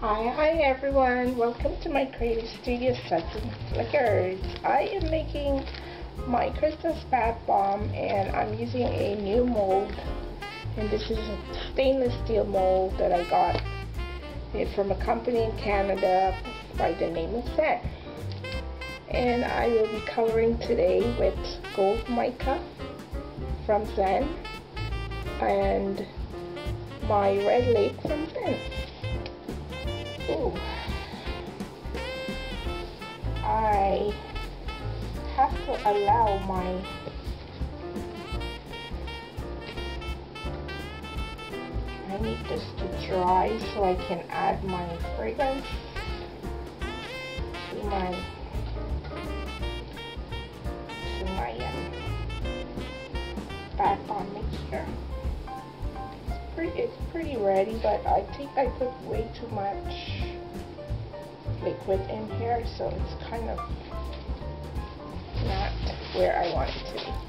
Hi, hi everyone. Welcome to my creative studio and Flickers. I am making my Christmas bath bomb and I'm using a new mold and this is a stainless steel mold that I got from a company in Canada by the name of Zen. And I will be coloring today with gold mica from Zen and my red lake from Zen. Ooh. I have to allow my I need this to dry so I can add my fragrance to my to my um, bath bomb mixture it's pretty ready, but I think I put way too much liquid in here, so it's kind of not where I want it to be.